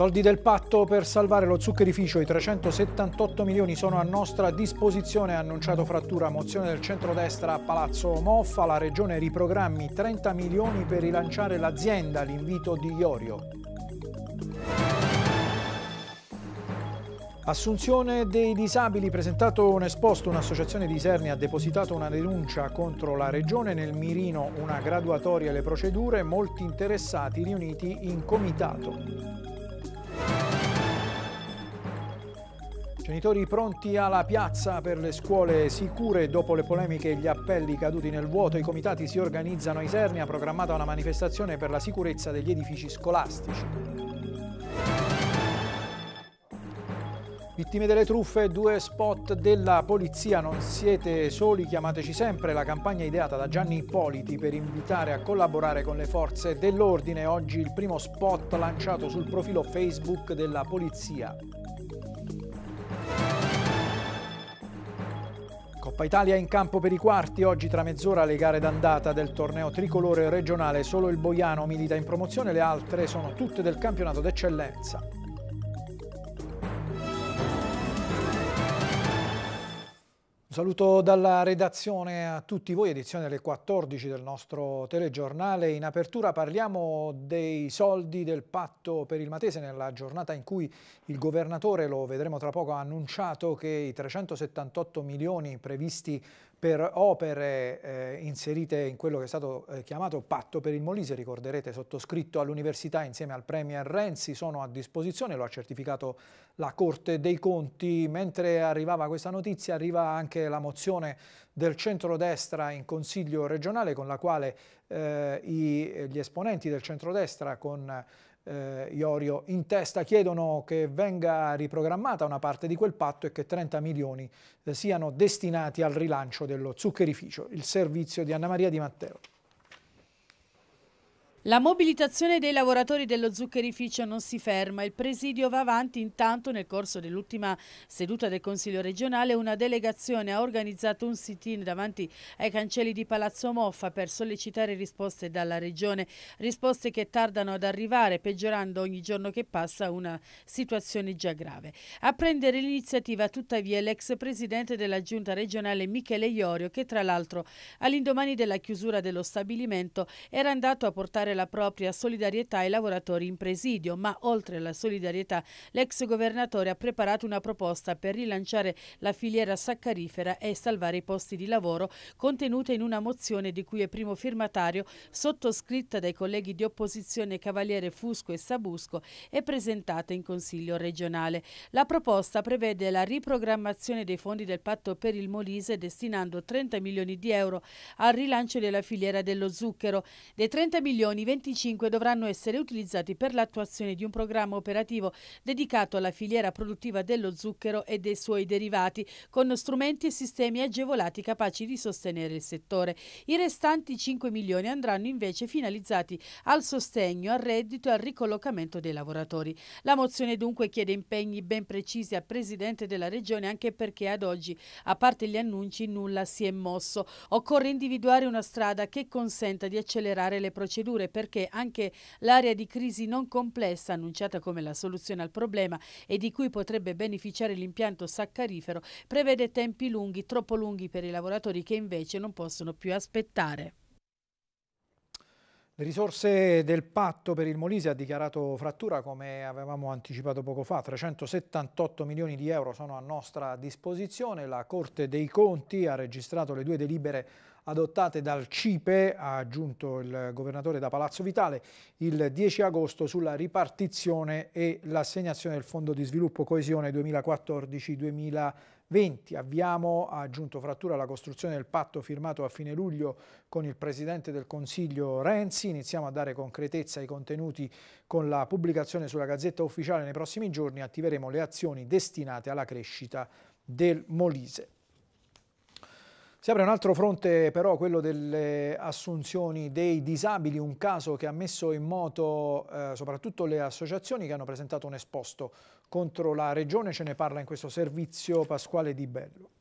Soldi del patto per salvare lo zuccherificio, i 378 milioni sono a nostra disposizione, ha annunciato Frattura, mozione del centrodestra a Palazzo Moffa, la regione riprogrammi 30 milioni per rilanciare l'azienda, l'invito di Iorio. Assunzione dei disabili, presentato un esposto, un'associazione di Iserni ha depositato una denuncia contro la Regione, nel mirino una graduatoria alle procedure, molti interessati riuniti in comitato. Genitori pronti alla piazza per le scuole sicure dopo le polemiche e gli appelli caduti nel vuoto. I comitati si organizzano a Isernia, programmata una manifestazione per la sicurezza degli edifici scolastici. Vittime delle truffe, due spot della polizia, non siete soli, chiamateci sempre, la campagna ideata da Gianni Ippoliti per invitare a collaborare con le forze dell'ordine. Oggi il primo spot lanciato sul profilo Facebook della polizia. Coppa Italia in campo per i quarti, oggi tra mezz'ora le gare d'andata del torneo tricolore regionale, solo il Boiano milita in promozione, le altre sono tutte del campionato d'eccellenza. Un saluto dalla redazione a tutti voi, edizione delle 14 del nostro telegiornale. In apertura parliamo dei soldi del patto per il Matese nella giornata in cui il governatore, lo vedremo tra poco, ha annunciato che i 378 milioni previsti per opere eh, inserite in quello che è stato eh, chiamato patto per il Molise, ricorderete sottoscritto all'università insieme al Premier Renzi, sono a disposizione, lo ha certificato la Corte dei Conti. Mentre arrivava questa notizia arriva anche la mozione del centrodestra in Consiglio regionale con la quale eh, i, gli esponenti del centrodestra con eh, Iorio in testa chiedono che venga riprogrammata una parte di quel patto e che 30 milioni eh, siano destinati al rilancio dello zuccherificio, il servizio di Anna Maria Di Matteo. La mobilitazione dei lavoratori dello zuccherificio non si ferma. Il presidio va avanti intanto nel corso dell'ultima seduta del Consiglio regionale una delegazione ha organizzato un sit-in davanti ai cancelli di Palazzo Moffa per sollecitare risposte dalla regione, risposte che tardano ad arrivare peggiorando ogni giorno che passa una situazione già grave. A prendere l'iniziativa tuttavia l'ex presidente della giunta regionale Michele Iorio che tra l'altro all'indomani della chiusura dello stabilimento era andato a portare dare la propria solidarietà ai lavoratori in presidio, ma oltre alla solidarietà l'ex governatore ha preparato una proposta per rilanciare la filiera saccarifera e salvare i posti di lavoro contenuta in una mozione di cui è primo firmatario sottoscritta dai colleghi di opposizione Cavaliere Fusco e Sabusco e presentata in Consiglio regionale. La proposta prevede la riprogrammazione dei fondi del patto per il Molise destinando 30 milioni di euro al rilancio della filiera dello zucchero. Dei 30 milioni milioni 25 dovranno essere utilizzati per l'attuazione di un programma operativo dedicato alla filiera produttiva dello zucchero e dei suoi derivati, con strumenti e sistemi agevolati capaci di sostenere il settore. I restanti 5 milioni andranno invece finalizzati al sostegno, al reddito e al ricollocamento dei lavoratori. La mozione dunque chiede impegni ben precisi al Presidente della Regione anche perché ad oggi, a parte gli annunci, nulla si è mosso. Occorre individuare una strada che consenta di accelerare le procedure perché anche l'area di crisi non complessa annunciata come la soluzione al problema e di cui potrebbe beneficiare l'impianto saccarifero prevede tempi lunghi, troppo lunghi per i lavoratori che invece non possono più aspettare. Le risorse del patto per il Molise ha dichiarato Frattura, come avevamo anticipato poco fa, 378 milioni di euro sono a nostra disposizione. La Corte dei Conti ha registrato le due delibere adottate dal CIPE, ha aggiunto il governatore da Palazzo Vitale, il 10 agosto sulla ripartizione e l'assegnazione del Fondo di Sviluppo Coesione 2014-2020. Avviamo, ha aggiunto Frattura, la costruzione del patto firmato a fine luglio con il Presidente del Consiglio Renzi. Iniziamo a dare concretezza ai contenuti con la pubblicazione sulla Gazzetta Ufficiale nei prossimi giorni. Attiveremo le azioni destinate alla crescita del Molise. Si apre un altro fronte però, quello delle assunzioni dei disabili, un caso che ha messo in moto eh, soprattutto le associazioni che hanno presentato un esposto contro la Regione, ce ne parla in questo servizio Pasquale Di Bello.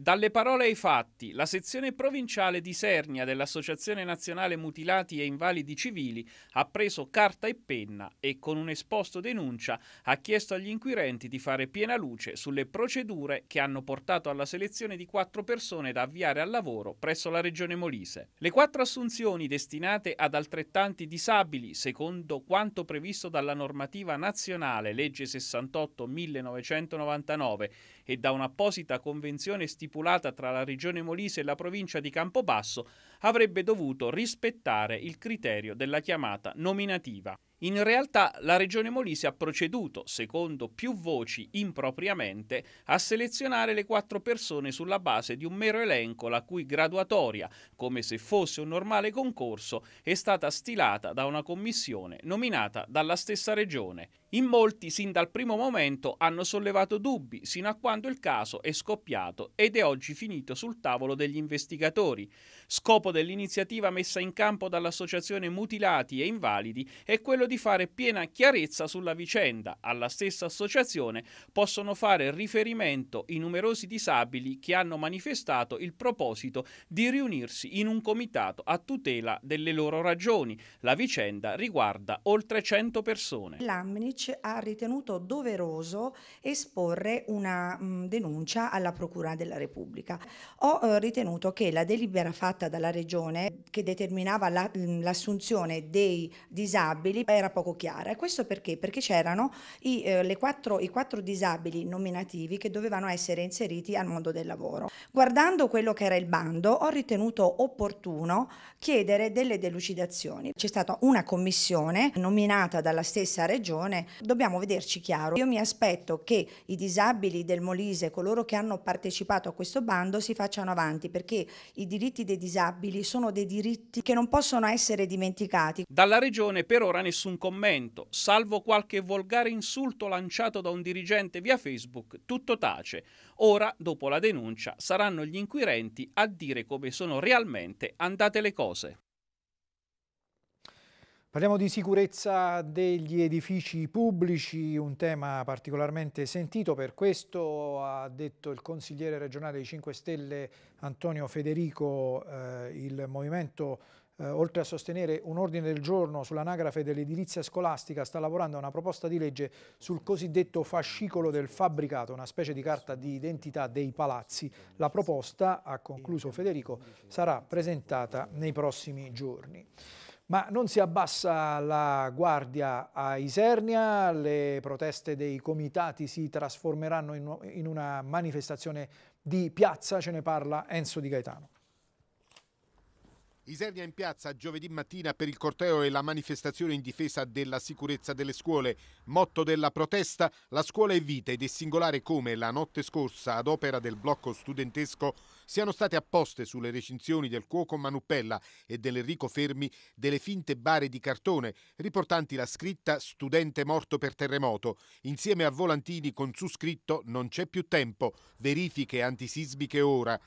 Dalle parole ai fatti, la sezione provinciale di Sernia dell'Associazione Nazionale Mutilati e Invalidi Civili ha preso carta e penna e con un esposto denuncia ha chiesto agli inquirenti di fare piena luce sulle procedure che hanno portato alla selezione di quattro persone da avviare al lavoro presso la Regione Molise. Le quattro assunzioni destinate ad altrettanti disabili, secondo quanto previsto dalla normativa nazionale legge 68 1999 e da un'apposita convenzione stipulata tra la Regione Molise e la provincia di Campobasso, avrebbe dovuto rispettare il criterio della chiamata nominativa. In realtà la Regione Molise ha proceduto, secondo più voci impropriamente, a selezionare le quattro persone sulla base di un mero elenco la cui graduatoria, come se fosse un normale concorso, è stata stilata da una commissione nominata dalla stessa Regione. In molti, sin dal primo momento, hanno sollevato dubbi, sino a quando il caso è scoppiato ed è oggi finito sul tavolo degli investigatori. Scopo dell'iniziativa messa in campo dall'Associazione Mutilati e Invalidi è quello di fare piena chiarezza sulla vicenda. Alla stessa associazione possono fare riferimento i numerosi disabili che hanno manifestato il proposito di riunirsi in un comitato a tutela delle loro ragioni. La vicenda riguarda oltre 100 persone. L'Amnic ha ritenuto doveroso esporre una denuncia alla Procura della Repubblica. Ho eh, ritenuto che la delibera fatta fatta dalla regione che determinava la, l'assunzione dei disabili era poco chiara. E questo perché? Perché c'erano i, eh, quattro, i quattro disabili nominativi che dovevano essere inseriti al mondo del lavoro. Guardando quello che era il bando, ho ritenuto opportuno chiedere delle delucidazioni. C'è stata una commissione nominata dalla stessa regione, dobbiamo vederci chiaro. Io mi aspetto che i disabili del Molise, coloro che hanno partecipato a questo bando, si facciano avanti perché i diritti dei disabili disabili sono dei diritti che non possono essere dimenticati. Dalla Regione per ora nessun commento, salvo qualche volgare insulto lanciato da un dirigente via Facebook, tutto tace. Ora, dopo la denuncia, saranno gli inquirenti a dire come sono realmente andate le cose. Parliamo di sicurezza degli edifici pubblici, un tema particolarmente sentito, per questo ha detto il consigliere regionale dei 5 Stelle Antonio Federico, eh, il movimento eh, oltre a sostenere un ordine del giorno sull'anagrafe dell'edilizia scolastica sta lavorando a una proposta di legge sul cosiddetto fascicolo del fabbricato, una specie di carta di identità dei palazzi. La proposta, ha concluso Federico, sarà presentata nei prossimi giorni. Ma non si abbassa la guardia a Isernia, le proteste dei comitati si trasformeranno in, una manifestazione di piazza, ce ne parla Enzo Di Gaetano. Isernia in piazza giovedì mattina per il corteo e la manifestazione in difesa della sicurezza delle scuole. Motto della protesta, la scuola è vita ed è singolare come la notte scorsa ad opera del blocco studentesco siano state apposte sulle recinzioni del cuoco Manuppella e dell'Enrico Fermi delle finte bare di cartone riportanti la scritta studente morto per terremoto insieme a volantini con su scritto non c'è più tempo, verifiche antisismiche ora.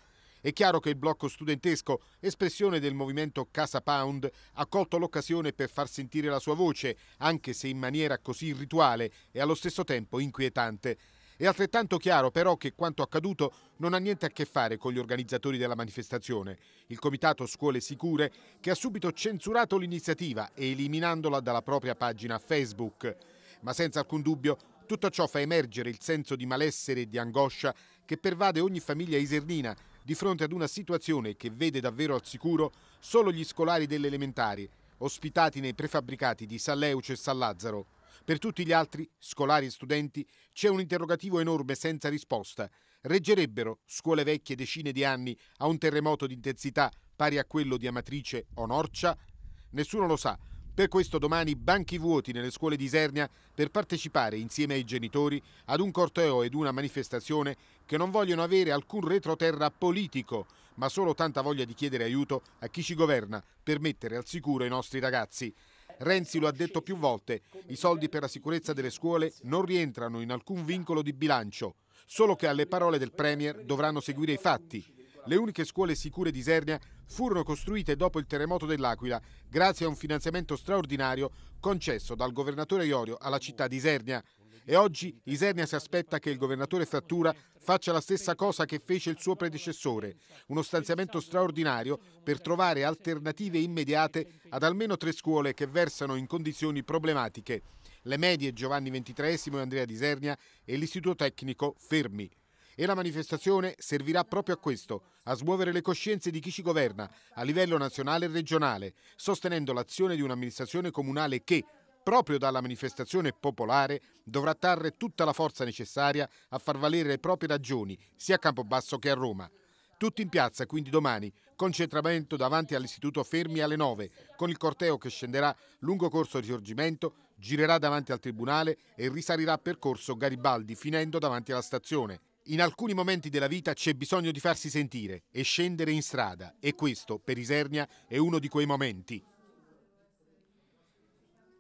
È chiaro che il blocco studentesco, espressione del movimento Casa Pound, ha colto l'occasione per far sentire la sua voce, anche se in maniera così irrituale e allo stesso tempo inquietante. È altrettanto chiaro però che quanto accaduto non ha niente a che fare con gli organizzatori della manifestazione, il Comitato Scuole Sicure, che ha subito censurato l'iniziativa eliminandola dalla propria pagina Facebook. Ma senza alcun dubbio tutto ciò fa emergere il senso di malessere e di angoscia che pervade ogni famiglia isernina di fronte ad una situazione che vede davvero al sicuro solo gli scolari delle elementari, ospitati nei prefabbricati di San Leuce e San Lazzaro. Per tutti gli altri, scolari e studenti, c'è un interrogativo enorme senza risposta. Reggerebbero scuole vecchie decine di anni a un terremoto di intensità pari a quello di Amatrice o Norcia? Nessuno lo sa, per questo domani banchi vuoti nelle scuole di Isernia per partecipare insieme ai genitori ad un corteo ed una manifestazione che non vogliono avere alcun retroterra politico, ma solo tanta voglia di chiedere aiuto a chi ci governa per mettere al sicuro i nostri ragazzi. Renzi lo ha detto più volte, i soldi per la sicurezza delle scuole non rientrano in alcun vincolo di bilancio, solo che alle parole del Premier dovranno seguire i fatti le uniche scuole sicure di Isernia furono costruite dopo il terremoto dell'Aquila grazie a un finanziamento straordinario concesso dal governatore Iorio alla città di Isernia. E oggi Isernia si aspetta che il governatore Frattura faccia la stessa cosa che fece il suo predecessore, uno stanziamento straordinario per trovare alternative immediate ad almeno tre scuole che versano in condizioni problematiche. Le medie Giovanni XXIII e Andrea di Isernia e l'istituto tecnico Fermi. E la manifestazione servirà proprio a questo, a smuovere le coscienze di chi ci governa a livello nazionale e regionale, sostenendo l'azione di un'amministrazione comunale che, proprio dalla manifestazione popolare, dovrà trarre tutta la forza necessaria a far valere le proprie ragioni, sia a Campobasso che a Roma. Tutti in piazza quindi domani, concentramento davanti all'Istituto Fermi alle 9, con il corteo che scenderà lungo corso Risorgimento, girerà davanti al Tribunale e risalirà percorso Garibaldi finendo davanti alla stazione. In alcuni momenti della vita c'è bisogno di farsi sentire e scendere in strada e questo per Isernia è uno di quei momenti.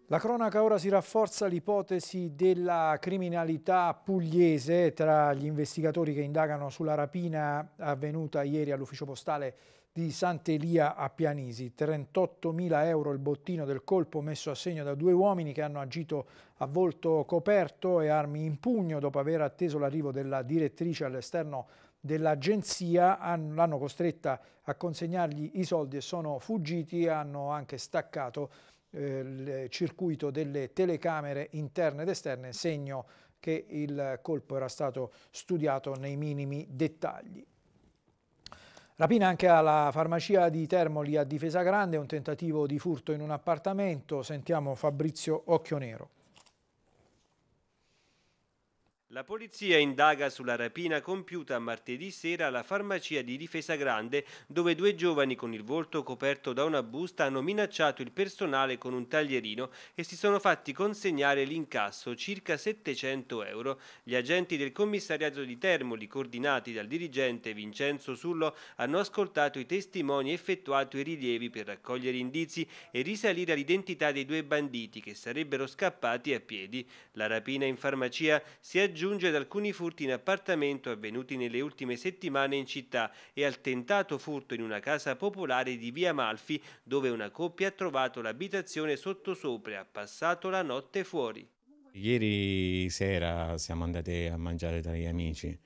La cronaca ora si rafforza l'ipotesi della criminalità pugliese tra gli investigatori che indagano sulla rapina avvenuta ieri all'ufficio postale di Sant'Elia a Pianisi. 38.000 euro il bottino del colpo messo a segno da due uomini che hanno agito a volto coperto e armi in pugno dopo aver atteso l'arrivo della direttrice all'esterno dell'agenzia, l'hanno costretta a consegnargli i soldi e sono fuggiti hanno anche staccato eh, il circuito delle telecamere interne ed esterne, segno che il colpo era stato studiato nei minimi dettagli. Rapina anche alla farmacia di Termoli a Difesa Grande, un tentativo di furto in un appartamento. Sentiamo Fabrizio Occhionero. La polizia indaga sulla rapina compiuta martedì sera alla farmacia di Difesa Grande, dove due giovani con il volto coperto da una busta hanno minacciato il personale con un taglierino e si sono fatti consegnare l'incasso, circa 700 euro. Gli agenti del commissariato di Termoli, coordinati dal dirigente Vincenzo Sullo, hanno ascoltato i testimoni e effettuato i rilievi per raccogliere indizi e risalire all'identità dei due banditi che sarebbero scappati a piedi. La rapina in farmacia si aggiunge aggiunge ad alcuni furti in appartamento avvenuti nelle ultime settimane in città e al tentato furto in una casa popolare di via Malfi dove una coppia ha trovato l'abitazione sottosopra e ha passato la notte fuori. Ieri sera siamo andati a mangiare dagli amici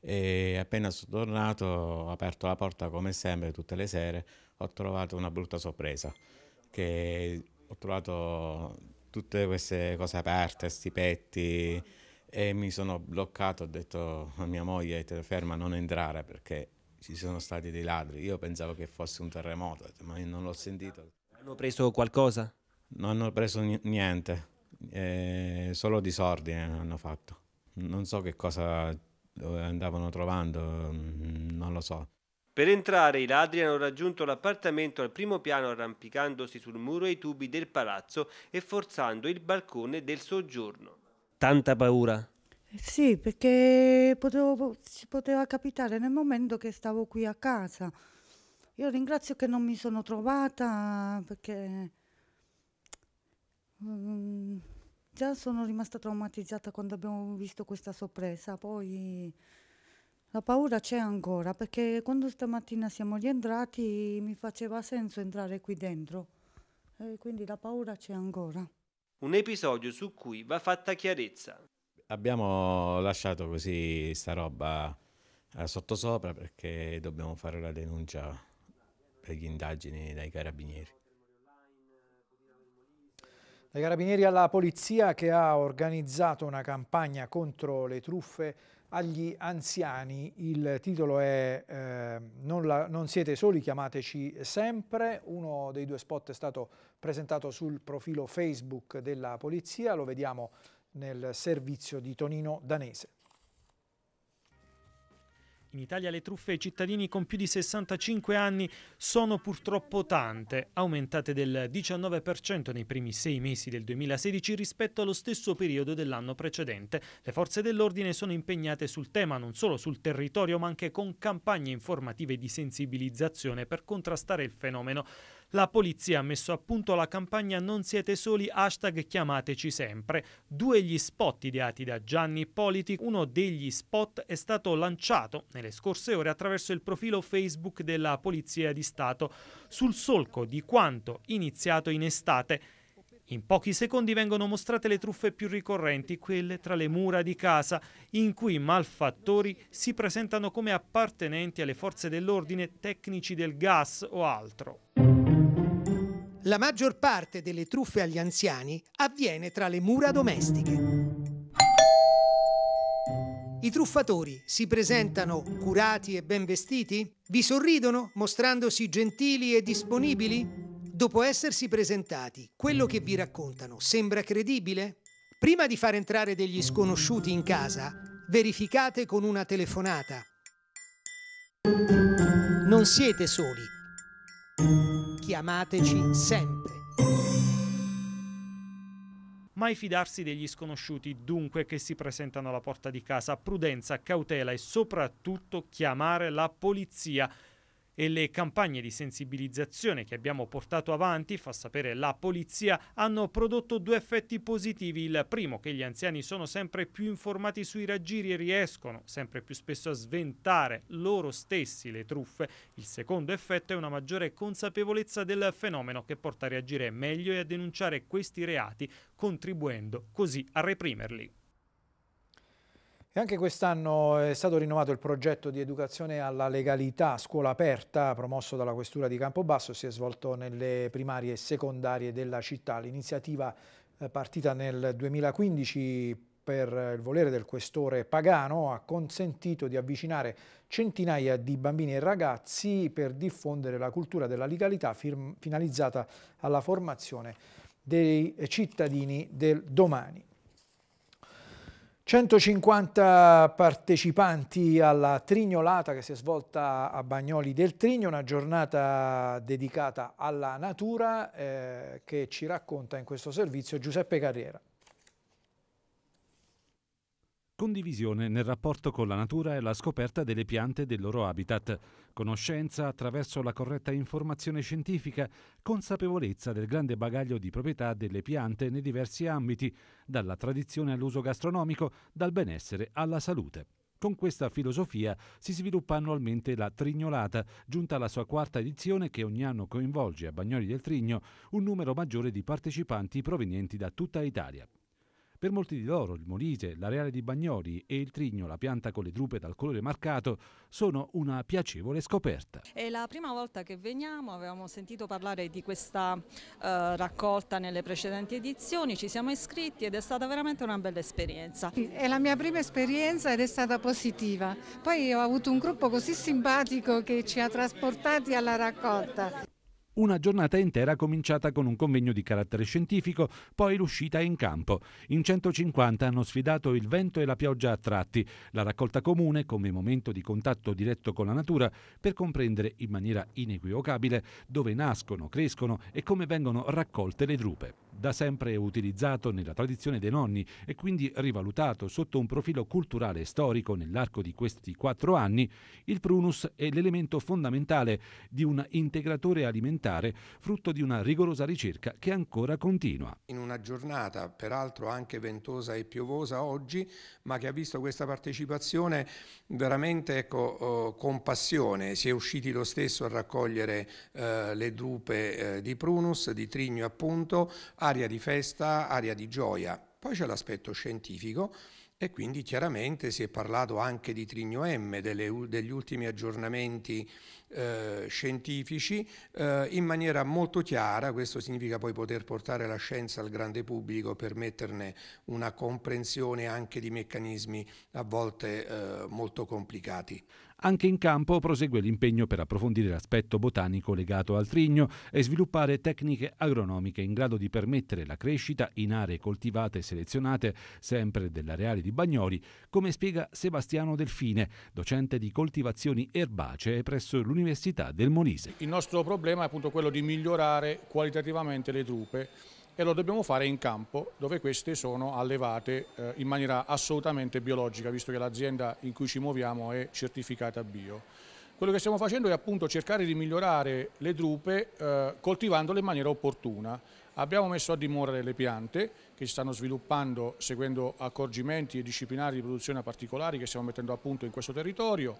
e appena sono tornato ho aperto la porta come sempre tutte le sere ho trovato una brutta sorpresa che ho trovato tutte queste cose aperte, sti petti e mi sono bloccato, ho detto a mia moglie ferma non entrare perché ci sono stati dei ladri, io pensavo che fosse un terremoto, ma non l'ho sentito. Hanno preso qualcosa? Non hanno preso niente, eh, solo disordine hanno fatto. Non so che cosa andavano trovando, mm, non lo so. Per entrare i ladri hanno raggiunto l'appartamento al primo piano arrampicandosi sul muro e i tubi del palazzo e forzando il balcone del soggiorno. Tanta paura? Sì, perché potevo, ci poteva capitare nel momento che stavo qui a casa. Io ringrazio che non mi sono trovata perché um, già sono rimasta traumatizzata quando abbiamo visto questa sorpresa. Poi la paura c'è ancora perché quando stamattina siamo rientrati mi faceva senso entrare qui dentro. E quindi la paura c'è ancora un episodio su cui va fatta chiarezza. Abbiamo lasciato così sta roba eh, sottosopra perché dobbiamo fare la denuncia per gli indagini dai carabinieri. Dai carabinieri alla polizia che ha organizzato una campagna contro le truffe agli anziani. Il titolo è eh, non, la, non, siete soli, chiamateci sempre. Uno dei due spot è stato presentato sul profilo Facebook della polizia, lo vediamo nel servizio di Tonino Danese. In Italia le truffe ai cittadini con più di 65 anni sono purtroppo tante, aumentate del 19% nei primi sei mesi del 2016 rispetto allo stesso periodo dell'anno precedente. Le forze dell'ordine sono impegnate sul tema non solo sul territorio ma anche con campagne informative di sensibilizzazione per contrastare il fenomeno. La polizia ha messo a punto la campagna Non siete soli, hashtag chiamateci sempre. Due gli spot ideati da Gianni Politi, uno degli spot è stato lanciato nelle scorse ore attraverso il profilo Facebook della Polizia di Stato sul solco di quanto iniziato in estate In pochi secondi vengono mostrate le truffe più ricorrenti, quelle tra le mura di casa, in cui malfattori si presentano come appartenenti alle forze dell'ordine, tecnici del gas o altro. La maggior parte delle truffe agli anziani avviene tra le mura domestiche. I truffatori si presentano curati e ben vestiti? Vi sorridono mostrandosi gentili e disponibili? Dopo essersi presentati, quello che vi raccontano sembra credibile? Prima di far entrare degli sconosciuti in casa, verificate con una telefonata. Non siete soli. Chiamateci sempre. Mai fidarsi degli sconosciuti, dunque, che si presentano alla porta di casa. Prudenza, cautela e soprattutto chiamare la polizia e le campagne di sensibilizzazione che abbiamo portato avanti, fa sapere la polizia, hanno prodotto due effetti positivi. Il primo, che gli anziani sono sempre più informati sui raggiri e riescono sempre più spesso a sventare loro stessi le truffe. Il secondo effetto è una maggiore consapevolezza del fenomeno che porta a reagire meglio e a denunciare questi reati, contribuendo così a reprimerli. E anche quest'anno è stato rinnovato il progetto di educazione alla legalità scuola aperta promosso dalla Questura di Campobasso, si è svolto nelle primarie e secondarie della città. L'iniziativa eh, partita nel 2015 per il volere del questore Pagano ha consentito di avvicinare centinaia di bambini e ragazzi per diffondere la cultura della legalità finalizzata alla formazione dei cittadini del domani. 150 partecipanti alla Trignolata che si è svolta a Bagnoli del Trigno, una giornata dedicata alla natura eh, che ci racconta in questo servizio Giuseppe Carriera. Condivisione nel rapporto con la natura e la scoperta delle piante e del loro habitat, conoscenza attraverso la corretta informazione scientifica, consapevolezza del grande bagaglio di proprietà delle piante nei diversi ambiti, dalla tradizione all'uso gastronomico, dal benessere alla salute. Con questa filosofia si sviluppa annualmente la Trignolata, giunta alla sua quarta edizione che ogni anno coinvolge a Bagnoli del Trigno un numero maggiore di partecipanti provenienti da tutta Italia. Per molti di loro il Molise, l'areale di Bagnoli e il Trigno, la pianta con le drupe dal colore marcato, sono una piacevole scoperta. È la prima volta che veniamo, avevamo sentito parlare di questa eh, raccolta nelle precedenti edizioni, ci siamo iscritti ed è stata veramente una bella esperienza. È la mia prima esperienza ed è stata positiva. Poi ho avuto un gruppo così simpatico che ci ha trasportati alla raccolta. Una giornata intera cominciata con un convegno di carattere scientifico, poi l'uscita in campo. In 150 hanno sfidato il vento e la pioggia a tratti, la raccolta comune come momento di contatto diretto con la natura per comprendere in maniera inequivocabile dove nascono, crescono e come vengono raccolte le drupe da sempre utilizzato nella tradizione dei nonni e quindi rivalutato sotto un profilo culturale e storico nell'arco di questi quattro anni, il prunus è l'elemento fondamentale di un integratore alimentare frutto di una rigorosa ricerca che ancora continua. In una giornata peraltro anche ventosa e piovosa oggi, ma che ha visto questa partecipazione veramente ecco, oh, con passione, si è usciti lo stesso a raccogliere eh, le drupe eh, di prunus, di trigno appunto, aria di festa, aria di gioia. Poi c'è l'aspetto scientifico e quindi chiaramente si è parlato anche di Trigno M, delle, degli ultimi aggiornamenti eh, scientifici eh, in maniera molto chiara, questo significa poi poter portare la scienza al grande pubblico, permetterne una comprensione anche di meccanismi a volte eh, molto complicati. Anche in campo prosegue l'impegno per approfondire l'aspetto botanico legato al trigno e sviluppare tecniche agronomiche in grado di permettere la crescita in aree coltivate e selezionate sempre dell'areale di Bagnoli, come spiega Sebastiano Delfine, docente di coltivazioni erbacee presso l'Università del Molise. Il nostro problema è appunto quello di migliorare qualitativamente le trupe e lo dobbiamo fare in campo dove queste sono allevate eh, in maniera assolutamente biologica visto che l'azienda in cui ci muoviamo è certificata bio. Quello che stiamo facendo è appunto cercare di migliorare le drupe eh, coltivandole in maniera opportuna. Abbiamo messo a dimora delle piante che si stanno sviluppando seguendo accorgimenti e disciplinari di produzione particolari che stiamo mettendo a punto in questo territorio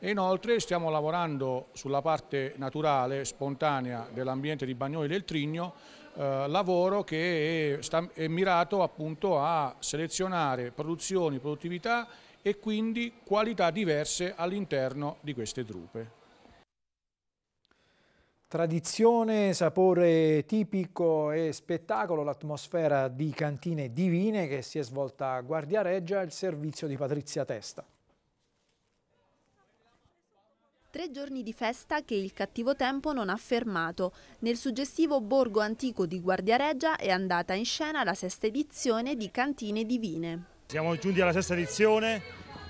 e inoltre stiamo lavorando sulla parte naturale, spontanea dell'ambiente di Bagnoli del Trigno, eh, lavoro che è, sta, è mirato appunto a selezionare produzioni, produttività e quindi qualità diverse all'interno di queste truppe. Tradizione, sapore tipico e spettacolo, l'atmosfera di cantine divine che si è svolta a Guardia Reggia, il servizio di Patrizia Testa. Tre giorni di festa che il cattivo tempo non ha fermato. Nel suggestivo borgo antico di Guardia Reggia è andata in scena la sesta edizione di Cantine Divine. Siamo giunti alla sesta edizione,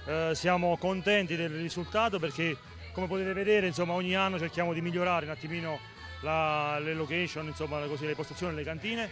eh, siamo contenti del risultato perché come potete vedere insomma, ogni anno cerchiamo di migliorare un attimino la, le location, insomma, così, le postazioni delle cantine.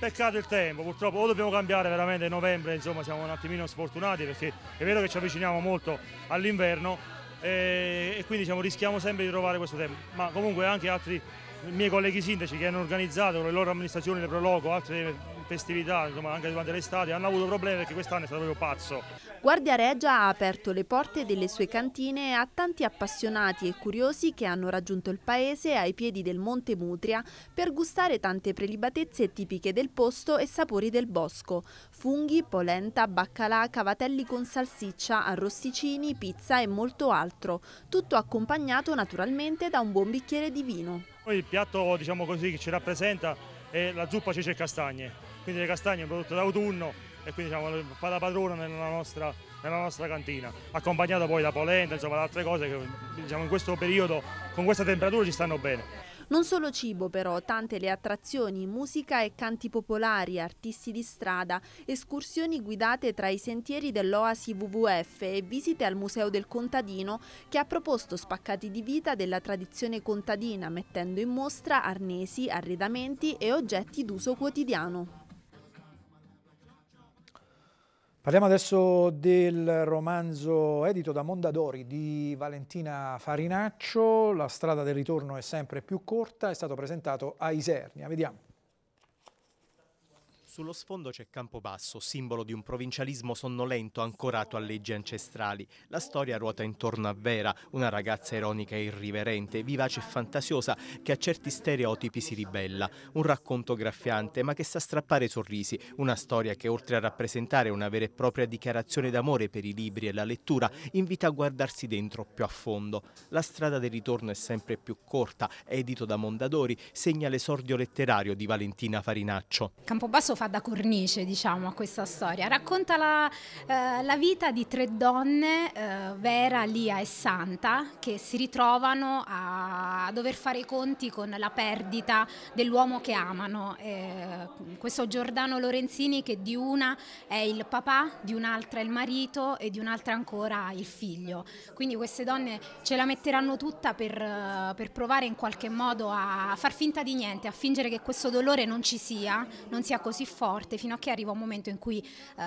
Peccato il tempo, purtroppo o dobbiamo cambiare veramente novembre, insomma siamo un attimino sfortunati perché è vero che ci avviciniamo molto all'inverno e, e, quindi diciamo, rischiamo sempre di trovare questo tempo, ma comunque anche altri miei colleghi sindaci che hanno organizzato con le loro amministrazioni, le Proloco, altre festività, insomma anche durante l'estate, hanno avuto problemi perché quest'anno è stato proprio pazzo. Guardia Reggia ha aperto le porte delle sue cantine a tanti appassionati e curiosi che hanno raggiunto il paese ai piedi del Monte Mutria per gustare tante prelibatezze tipiche del posto e sapori del bosco. Funghi, polenta, baccalà, cavatelli con salsiccia, arrosticini, pizza e molto altro. Tutto accompagnato naturalmente da un buon bicchiere di vino. il piatto diciamo così, che ci rappresenta è la zuppa cece e castagne quindi le castagne è un prodotto d'autunno e quindi diciamo, fa da padrona nella nostra, nella nostra, cantina, accompagnata poi da polenta, insomma da altre cose che diciamo, in questo periodo con questa temperatura ci stanno bene. Non solo cibo però, tante le attrazioni, musica e canti popolari, artisti di strada, escursioni guidate tra i sentieri dell'Oasi WWF e visite al Museo del Contadino che ha proposto spaccati di vita della tradizione contadina mettendo in mostra arnesi, arredamenti e oggetti d'uso quotidiano. Parliamo adesso del romanzo edito da Mondadori di Valentina Farinaccio, La strada del ritorno è sempre più corta, è stato presentato a Isernia. Vediamo. Sullo sfondo c'è Campobasso, simbolo di un provincialismo sonnolento ancorato a leggi ancestrali. La storia ruota intorno a Vera, una ragazza ironica e irriverente, vivace e fantasiosa, che a certi stereotipi si ribella. Un racconto graffiante, ma che sa strappare sorrisi. Una storia che, oltre a rappresentare una vera e propria dichiarazione d'amore per i libri e la lettura, invita a guardarsi dentro più a fondo. La strada del ritorno è sempre più corta, edito da Mondadori, segna l'esordio letterario di Valentina Farinaccio. Campobasso fa fa da cornice diciamo, a questa storia. Racconta la, eh, la vita di tre donne, eh, Vera, Lia e Santa, che si ritrovano a, a, dover fare i conti con la perdita dell'uomo che amano. Eh, questo Giordano Lorenzini che di una è il papà, di un'altra il marito e di un'altra ancora il figlio. Quindi queste donne ce la metteranno tutta per, per provare in qualche modo a far finta di niente, a fingere che questo dolore non ci sia, non sia così forte fino a che arriva un momento in cui eh,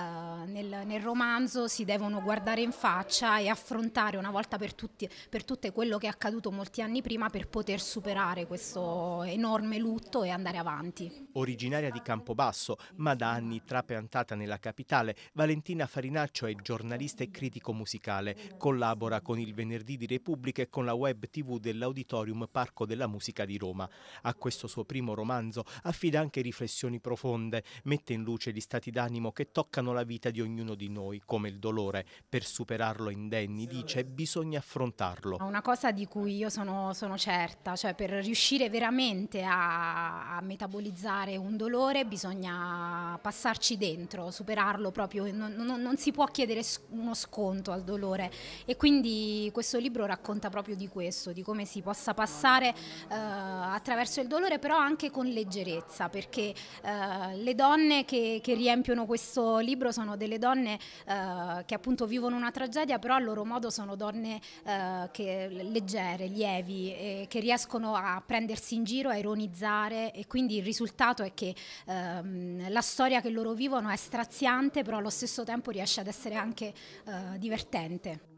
nel, nel, romanzo si devono guardare in faccia e affrontare una volta per, tutti, per tutte quello che è accaduto molti anni prima per poter superare questo enorme lutto e andare avanti. Originaria di Campobasso, ma da anni trapiantata nella capitale, Valentina Farinaccio è giornalista e critico musicale. Collabora con il Venerdì di Repubblica e con la web tv dell'Auditorium Parco della Musica di Roma. A questo suo primo romanzo affida anche riflessioni profonde, mette in luce gli stati d'animo che toccano la vita di ognuno di noi, come il dolore. Per superarlo indenni, dice, bisogna affrontarlo. Una cosa di cui io sono, sono certa, cioè per riuscire veramente a, a, metabolizzare un dolore bisogna passarci dentro, superarlo proprio, non, non, non si può chiedere uno sconto al dolore e quindi questo libro racconta proprio di questo, di come si possa passare eh, attraverso il dolore però anche con leggerezza perché eh, le donne donne che, che, riempiono questo libro sono delle donne eh, che appunto vivono una tragedia, però a loro modo sono donne eh, che, leggere, lievi, che riescono a prendersi in giro, a ironizzare e quindi il risultato è che ehm, la storia che loro vivono è straziante, però allo stesso tempo riesce ad essere anche eh, divertente.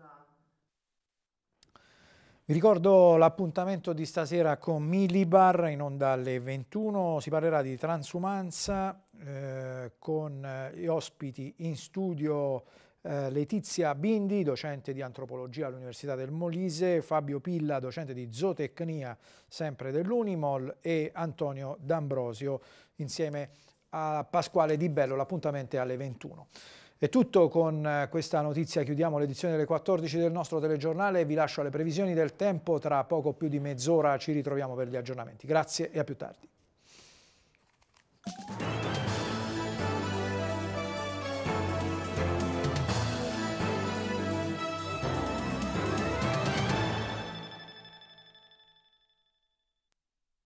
Vi ricordo l'appuntamento di stasera con Milibar in onda alle 21, si parlerà di transumanza eh, con eh, gli ospiti in studio eh, Letizia Bindi, docente di antropologia all'Università del Molise, Fabio Pilla, docente di zootecnia sempre dell'Unimol e Antonio D'Ambrosio insieme a Pasquale Di Bello, l'appuntamento è alle 21. È tutto con eh, questa notizia, chiudiamo l'edizione delle 14 del nostro telegiornale, vi lascio alle previsioni del tempo, tra poco più di mezz'ora ci ritroviamo per gli aggiornamenti. Grazie e a più tardi.